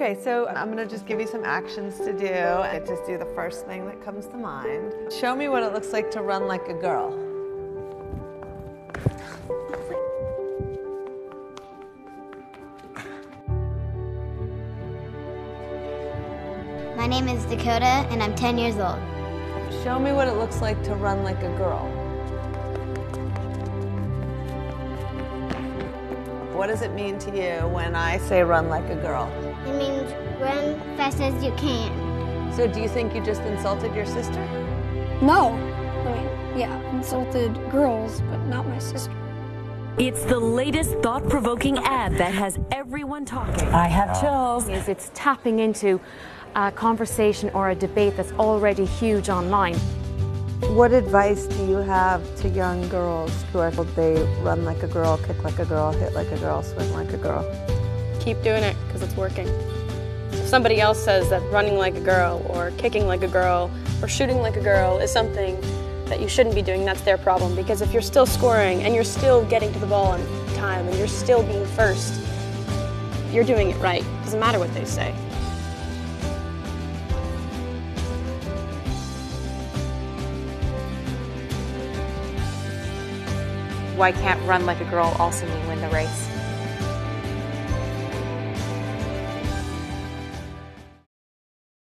Okay, so I'm gonna just give you some actions to do. I just do the first thing that comes to mind. Show me what it looks like to run like a girl. My name is Dakota, and I'm 10 years old. Show me what it looks like to run like a girl. What does it mean to you when I say run like a girl? It means run fast as you can. So do you think you just insulted your sister? No. I mean, yeah, insulted girls, but not my sister. It's the latest thought provoking ad that has everyone talking. I have chills. Is it's tapping into a conversation or a debate that's already huge online. What advice do you have to young girls who are told they run like a girl, kick like a girl, hit like a girl, swim like a girl? Keep doing it because it's working. If somebody else says that running like a girl or kicking like a girl or shooting like a girl is something that you shouldn't be doing, that's their problem because if you're still scoring and you're still getting to the ball on time and you're still being first, you're doing it right. Doesn't matter what they say. Why can't run like a girl also mean win the race?